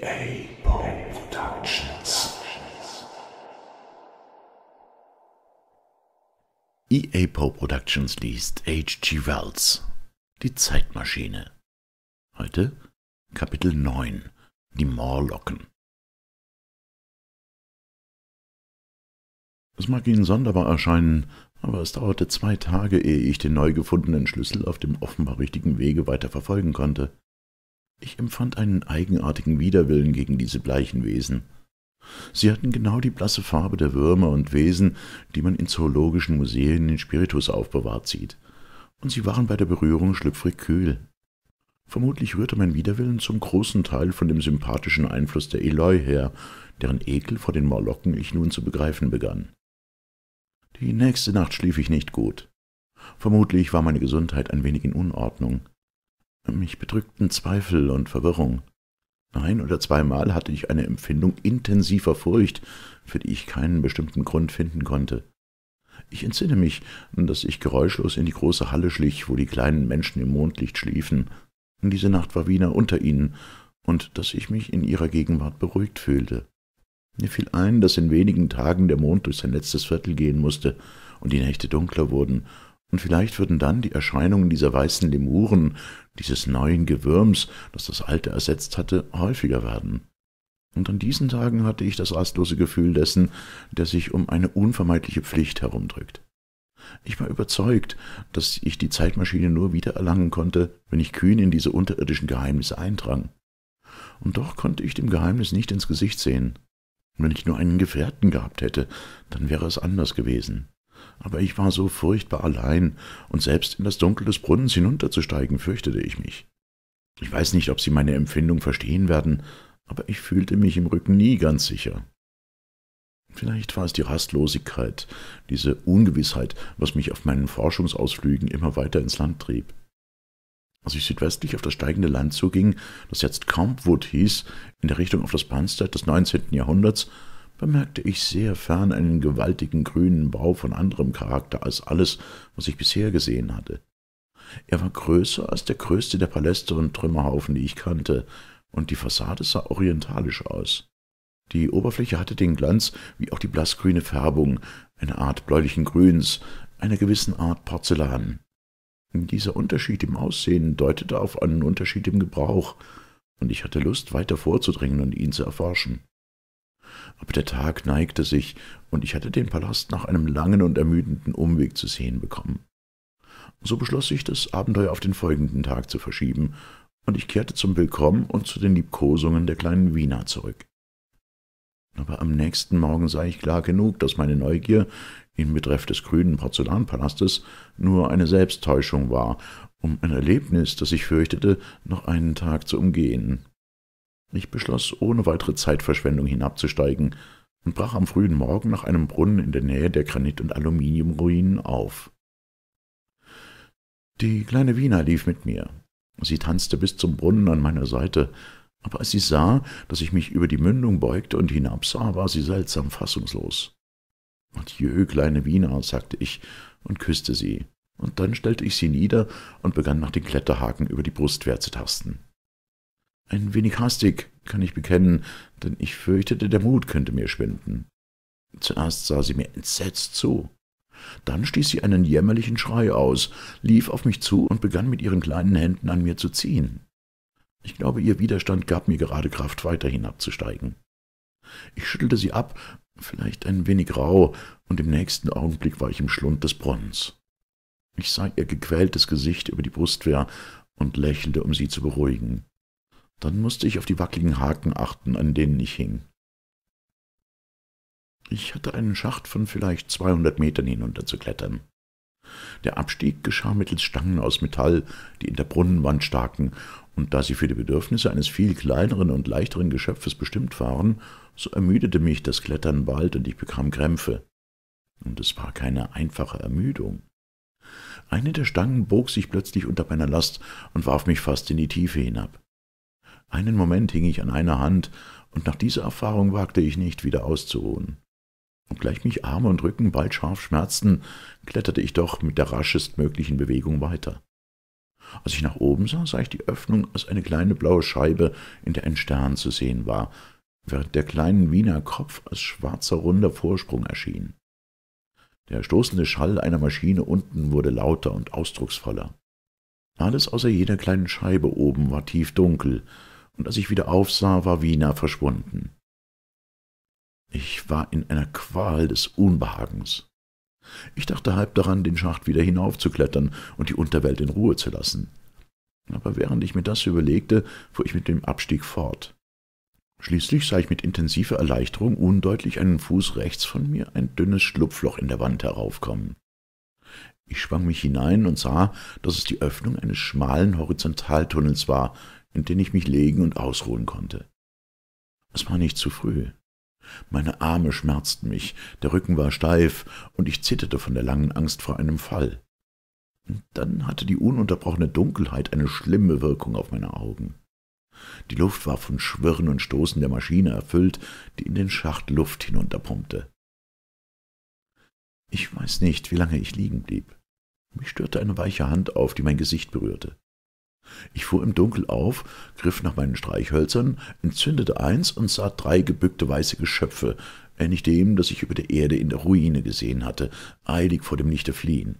Poe Productions. EA Poe Productions liest H.G. Wells Die Zeitmaschine. Heute Kapitel 9 Die Moorlocken. Es mag Ihnen sonderbar erscheinen, aber es dauerte zwei Tage, ehe ich den neu gefundenen Schlüssel auf dem offenbar richtigen Wege weiter verfolgen konnte. Ich empfand einen eigenartigen Widerwillen gegen diese bleichen Wesen. Sie hatten genau die blasse Farbe der Würmer und Wesen, die man in zoologischen Museen in Spiritus aufbewahrt sieht, und sie waren bei der Berührung schlüpfrig kühl. Vermutlich rührte mein Widerwillen zum großen Teil von dem sympathischen Einfluss der Eloi her, deren Ekel vor den Morlocken ich nun zu begreifen begann. Die nächste Nacht schlief ich nicht gut. Vermutlich war meine Gesundheit ein wenig in Unordnung. Mich bedrückten Zweifel und Verwirrung. Ein oder zweimal hatte ich eine Empfindung intensiver Furcht, für die ich keinen bestimmten Grund finden konnte. Ich entsinne mich, dass ich geräuschlos in die große Halle schlich, wo die kleinen Menschen im Mondlicht schliefen. Diese Nacht war Wiener unter ihnen, und dass ich mich in ihrer Gegenwart beruhigt fühlte. Mir fiel ein, dass in wenigen Tagen der Mond durch sein letztes Viertel gehen musste und die Nächte dunkler wurden und vielleicht würden dann die Erscheinungen dieser weißen Lemuren, dieses neuen Gewürms, das das alte ersetzt hatte, häufiger werden. Und an diesen Tagen hatte ich das rastlose Gefühl dessen, der sich um eine unvermeidliche Pflicht herumdrückt. Ich war überzeugt, dass ich die Zeitmaschine nur wiedererlangen konnte, wenn ich kühn in diese unterirdischen Geheimnisse eindrang. Und doch konnte ich dem Geheimnis nicht ins Gesicht sehen. Und wenn ich nur einen Gefährten gehabt hätte, dann wäre es anders gewesen aber ich war so furchtbar allein, und selbst in das Dunkel des Brunnens hinunterzusteigen fürchtete ich mich. Ich weiß nicht, ob Sie meine Empfindung verstehen werden, aber ich fühlte mich im Rücken nie ganz sicher. Vielleicht war es die Rastlosigkeit, diese Ungewissheit, was mich auf meinen Forschungsausflügen immer weiter ins Land trieb. Als ich südwestlich auf das steigende Land zuging, das jetzt Campwood hieß, in der Richtung auf das Banstead des 19. Jahrhunderts, bemerkte ich sehr fern einen gewaltigen grünen Bau von anderem Charakter als alles, was ich bisher gesehen hatte. Er war größer als der größte der Paläste und Trümmerhaufen, die ich kannte, und die Fassade sah orientalisch aus. Die Oberfläche hatte den Glanz wie auch die blassgrüne Färbung, eine Art bläulichen Grüns, einer gewissen Art Porzellan. Dieser Unterschied im Aussehen deutete auf einen Unterschied im Gebrauch, und ich hatte Lust, weiter vorzudringen und ihn zu erforschen aber der Tag neigte sich, und ich hatte den Palast nach einem langen und ermüdenden Umweg zu sehen bekommen. So beschloss ich, das Abenteuer auf den folgenden Tag zu verschieben, und ich kehrte zum Willkommen und zu den Liebkosungen der kleinen Wiener zurück. Aber am nächsten Morgen sah ich klar genug, dass meine Neugier in Betreff des grünen Porzellanpalastes nur eine Selbsttäuschung war, um ein Erlebnis, das ich fürchtete, noch einen Tag zu umgehen. Ich beschloss, ohne weitere Zeitverschwendung hinabzusteigen und brach am frühen Morgen nach einem Brunnen in der Nähe der Granit- und Aluminiumruinen auf. Die kleine Wiener lief mit mir. Sie tanzte bis zum Brunnen an meiner Seite, aber als sie sah, dass ich mich über die Mündung beugte und hinabsah, war sie seltsam fassungslos. Adieu, kleine Wiener, sagte ich und küsste sie, und dann stellte ich sie nieder und begann nach den Kletterhaken über die Brustwehr zu tasten. Ein wenig hastig, kann ich bekennen, denn ich fürchtete, der Mut könnte mir schwinden. Zuerst sah sie mir entsetzt zu. Dann stieß sie einen jämmerlichen Schrei aus, lief auf mich zu und begann mit ihren kleinen Händen an mir zu ziehen. Ich glaube, ihr Widerstand gab mir gerade Kraft, weiter hinabzusteigen. Ich schüttelte sie ab, vielleicht ein wenig rau, und im nächsten Augenblick war ich im Schlund des Brunnens. Ich sah ihr gequältes Gesicht über die Brustwehr und lächelte, um sie zu beruhigen. Dann musste ich auf die wackeligen Haken achten, an denen ich hing. Ich hatte einen Schacht von vielleicht zweihundert Metern hinunterzuklettern. Der Abstieg geschah mittels Stangen aus Metall, die in der Brunnenwand staken, und da sie für die Bedürfnisse eines viel kleineren und leichteren Geschöpfes bestimmt waren, so ermüdete mich das Klettern bald und ich bekam Krämpfe. Und es war keine einfache Ermüdung. Eine der Stangen bog sich plötzlich unter meiner Last und warf mich fast in die Tiefe hinab. Einen Moment hing ich an einer Hand, und nach dieser Erfahrung wagte ich nicht, wieder auszuruhen. Obgleich mich Arme und Rücken bald scharf schmerzten, kletterte ich doch mit der raschestmöglichen Bewegung weiter. Als ich nach oben sah, sah ich die Öffnung als eine kleine blaue Scheibe, in der ein Stern zu sehen war, während der kleinen Wiener Kopf als schwarzer runder Vorsprung erschien. Der stoßende Schall einer Maschine unten wurde lauter und ausdrucksvoller. Alles außer jeder kleinen Scheibe oben war tiefdunkel, und als ich wieder aufsah, war Wiener verschwunden. Ich war in einer Qual des Unbehagens. Ich dachte halb daran, den Schacht wieder hinaufzuklettern und die Unterwelt in Ruhe zu lassen. Aber während ich mir das überlegte, fuhr ich mit dem Abstieg fort. Schließlich sah ich mit intensiver Erleichterung undeutlich einen Fuß rechts von mir ein dünnes Schlupfloch in der Wand heraufkommen. Ich schwang mich hinein und sah, dass es die Öffnung eines schmalen Horizontaltunnels war, in den ich mich legen und ausruhen konnte. Es war nicht zu früh. Meine Arme schmerzten mich, der Rücken war steif, und ich zitterte von der langen Angst vor einem Fall. Und dann hatte die ununterbrochene Dunkelheit eine schlimme Wirkung auf meine Augen. Die Luft war von Schwirren und Stoßen der Maschine erfüllt, die in den Schacht Luft hinunterpumpte. Ich weiß nicht, wie lange ich liegen blieb. Mich störte eine weiche Hand auf, die mein Gesicht berührte. Ich fuhr im Dunkel auf, griff nach meinen Streichhölzern, entzündete eins und sah drei gebückte weiße Geschöpfe, ähnlich dem, das ich über der Erde in der Ruine gesehen hatte, eilig vor dem Lichte fliehen.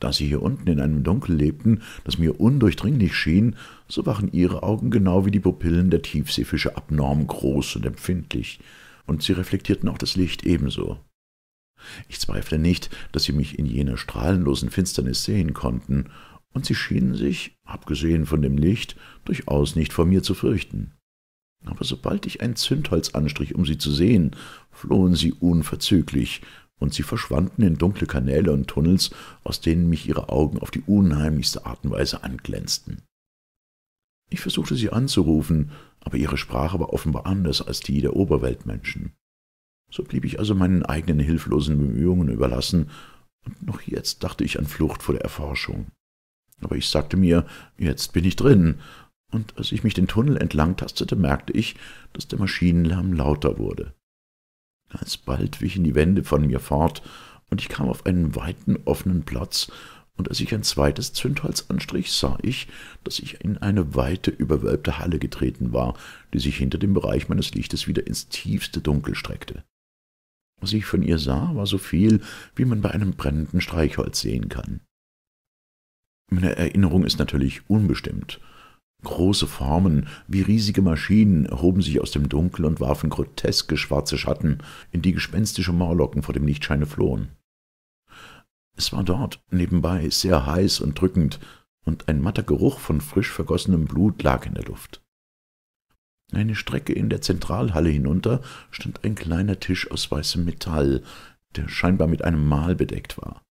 Da sie hier unten in einem Dunkel lebten, das mir undurchdringlich schien, so waren ihre Augen genau wie die Pupillen der Tiefseefische abnorm groß und empfindlich, und sie reflektierten auch das Licht ebenso. Ich zweifle nicht, dass sie mich in jener strahlenlosen Finsternis sehen konnten, und sie schienen sich, abgesehen von dem Licht, durchaus nicht vor mir zu fürchten. Aber sobald ich ein Zündholz anstrich, um sie zu sehen, flohen sie unverzüglich, und sie verschwanden in dunkle Kanäle und Tunnels, aus denen mich ihre Augen auf die unheimlichste Art und Weise anglänzten. Ich versuchte sie anzurufen, aber ihre Sprache war offenbar anders als die der Oberweltmenschen. So blieb ich also meinen eigenen hilflosen Bemühungen überlassen, und noch jetzt dachte ich an Flucht vor der Erforschung. Aber ich sagte mir, jetzt bin ich drin, und als ich mich den Tunnel entlang tastete, merkte ich, dass der Maschinenlärm lauter wurde. Alsbald wichen die Wände von mir fort, und ich kam auf einen weiten, offenen Platz, und als ich ein zweites Zündholz anstrich, sah ich, dass ich in eine weite, überwölbte Halle getreten war, die sich hinter dem Bereich meines Lichtes wieder ins tiefste Dunkel streckte. Was ich von ihr sah, war so viel, wie man bei einem brennenden Streichholz sehen kann. Meine Erinnerung ist natürlich unbestimmt. Große Formen wie riesige Maschinen erhoben sich aus dem Dunkel und warfen groteske schwarze Schatten, in die gespenstische Morlocken vor dem Lichtscheine flohen. Es war dort nebenbei sehr heiß und drückend, und ein matter Geruch von frisch vergossenem Blut lag in der Luft. Eine Strecke in der Zentralhalle hinunter stand ein kleiner Tisch aus weißem Metall, der scheinbar mit einem Mahl bedeckt war.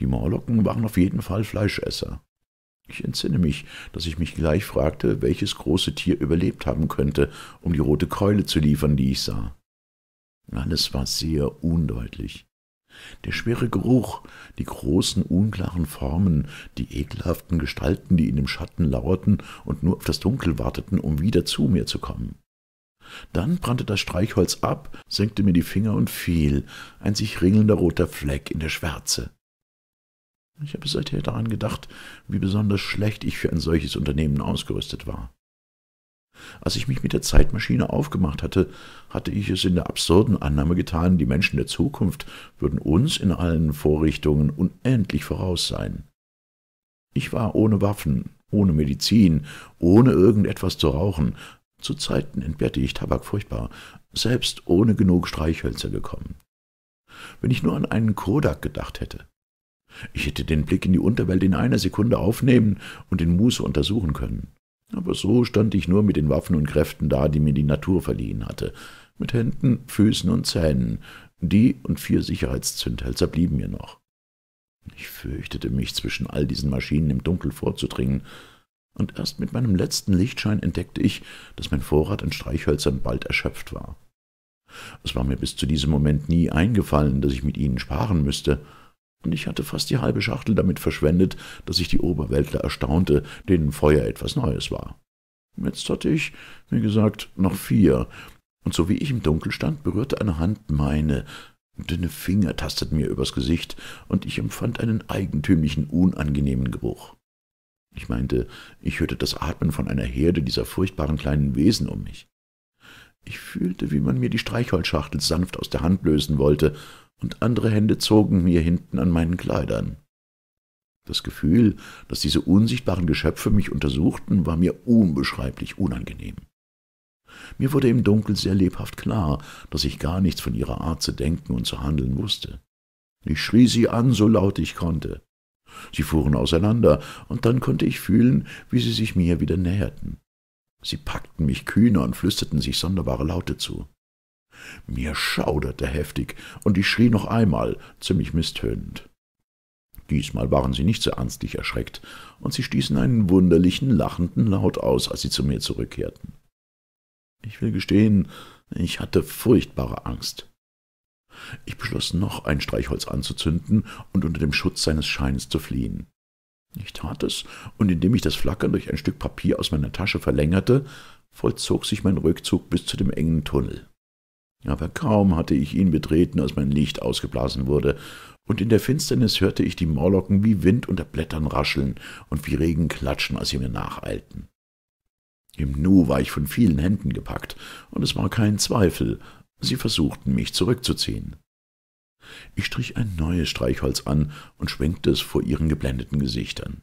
Die Morlocken waren auf jeden Fall Fleischesser. Ich entsinne mich, dass ich mich gleich fragte, welches große Tier überlebt haben könnte, um die rote Keule zu liefern, die ich sah. Alles war sehr undeutlich. Der schwere Geruch, die großen, unklaren Formen, die ekelhaften Gestalten, die in dem Schatten lauerten und nur auf das Dunkel warteten, um wieder zu mir zu kommen. Dann brannte das Streichholz ab, senkte mir die Finger und fiel, ein sich ringelnder roter Fleck in der Schwärze. Ich habe seither daran gedacht, wie besonders schlecht ich für ein solches Unternehmen ausgerüstet war. Als ich mich mit der Zeitmaschine aufgemacht hatte, hatte ich es in der absurden Annahme getan, die Menschen der Zukunft würden uns in allen Vorrichtungen unendlich voraus sein. Ich war ohne Waffen, ohne Medizin, ohne irgendetwas zu rauchen, zu Zeiten entbehrte ich Tabak furchtbar, selbst ohne genug Streichhölzer gekommen. Wenn ich nur an einen Kodak gedacht hätte. Ich hätte den Blick in die Unterwelt in einer Sekunde aufnehmen und in Muße untersuchen können. Aber so stand ich nur mit den Waffen und Kräften da, die mir die Natur verliehen hatte, mit Händen, Füßen und Zähnen. Die und vier Sicherheitszündhälser blieben mir noch. Ich fürchtete mich, zwischen all diesen Maschinen im Dunkel vorzudringen, und erst mit meinem letzten Lichtschein entdeckte ich, dass mein Vorrat an Streichhölzern bald erschöpft war. Es war mir bis zu diesem Moment nie eingefallen, dass ich mit ihnen sparen müsste, und ich hatte fast die halbe Schachtel damit verschwendet, dass ich die Oberweltler erstaunte, denen Feuer etwas Neues war. Jetzt hatte ich, wie gesagt, noch vier, und so wie ich im Dunkel stand, berührte eine Hand meine, dünne Finger tasteten mir übers Gesicht, und ich empfand einen eigentümlichen, unangenehmen Geruch. Ich meinte, ich hörte das Atmen von einer Herde dieser furchtbaren kleinen Wesen um mich. Ich fühlte, wie man mir die Streichholzschachtel sanft aus der Hand lösen wollte, und andere Hände zogen mir hinten an meinen Kleidern. Das Gefühl, dass diese unsichtbaren Geschöpfe mich untersuchten, war mir unbeschreiblich unangenehm. Mir wurde im Dunkel sehr lebhaft klar, dass ich gar nichts von ihrer Art zu denken und zu handeln wusste. Ich schrie sie an, so laut ich konnte. Sie fuhren auseinander, und dann konnte ich fühlen, wie sie sich mir wieder näherten. Sie packten mich kühner und flüsterten sich sonderbare Laute zu. Mir schauderte heftig, und ich schrie noch einmal, ziemlich misstönend. Diesmal waren sie nicht so ernstlich erschreckt, und sie stießen einen wunderlichen, lachenden Laut aus, als sie zu mir zurückkehrten. Ich will gestehen, ich hatte furchtbare Angst. Ich beschloss noch ein Streichholz anzuzünden und unter dem Schutz seines Scheins zu fliehen. Ich tat es, und indem ich das Flackern durch ein Stück Papier aus meiner Tasche verlängerte, vollzog sich mein Rückzug bis zu dem engen Tunnel. Aber kaum hatte ich ihn betreten, als mein Licht ausgeblasen wurde, und in der Finsternis hörte ich die Morlocken wie Wind unter Blättern rascheln und wie Regen klatschen, als sie mir nacheilten. Im Nu war ich von vielen Händen gepackt, und es war kein Zweifel, sie versuchten mich zurückzuziehen. Ich strich ein neues Streichholz an und schwenkte es vor ihren geblendeten Gesichtern.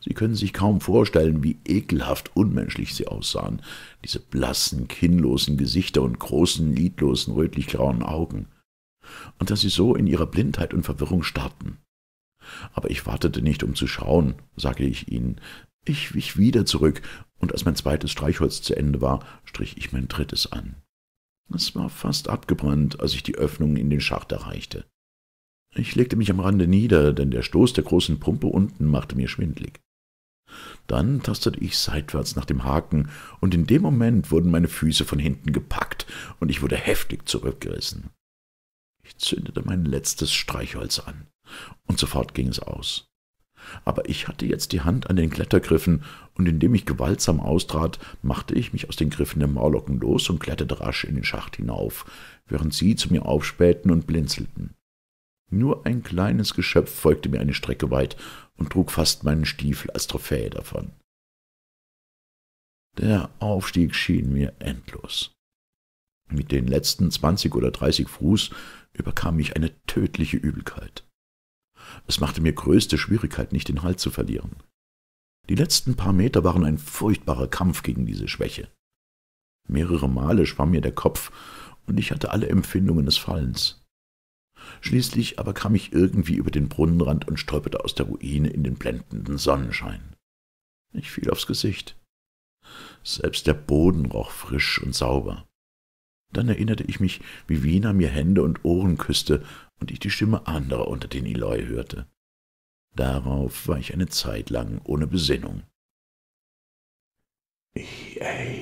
Sie können sich kaum vorstellen, wie ekelhaft unmenschlich sie aussahen, diese blassen, kinnlosen Gesichter und großen, lidlosen, rötlich-grauen Augen. Und dass sie so in ihrer Blindheit und Verwirrung starrten. Aber ich wartete nicht, um zu schauen, sagte ich ihnen. Ich wich wieder zurück, und als mein zweites Streichholz zu Ende war, strich ich mein drittes an. Es war fast abgebrannt, als ich die Öffnung in den Schacht erreichte. Ich legte mich am Rande nieder, denn der Stoß der großen Pumpe unten machte mir schwindlig. Dann tastete ich seitwärts nach dem Haken, und in dem Moment wurden meine Füße von hinten gepackt, und ich wurde heftig zurückgerissen. Ich zündete mein letztes Streichholz an, und sofort ging es aus. Aber ich hatte jetzt die Hand an den Klettergriffen, und indem ich gewaltsam austrat, machte ich mich aus den Griffen der Maurlocken los und kletterte rasch in den Schacht hinauf, während sie zu mir aufspähten und blinzelten. Nur ein kleines Geschöpf folgte mir eine Strecke weit und trug fast meinen Stiefel als Trophäe davon. Der Aufstieg schien mir endlos. Mit den letzten zwanzig oder dreißig Fuß überkam mich eine tödliche Übelkeit. Es machte mir größte Schwierigkeit, nicht den Halt zu verlieren. Die letzten paar Meter waren ein furchtbarer Kampf gegen diese Schwäche. Mehrere Male schwamm mir der Kopf, und ich hatte alle Empfindungen des Fallens. Schließlich aber kam ich irgendwie über den Brunnenrand und stolperte aus der Ruine in den blendenden Sonnenschein. Ich fiel aufs Gesicht. Selbst der Boden roch frisch und sauber. Dann erinnerte ich mich, wie Wiener mir Hände und Ohren küsste und ich die Stimme anderer unter den Eloi hörte. Darauf war ich eine Zeit lang ohne Besinnung. EA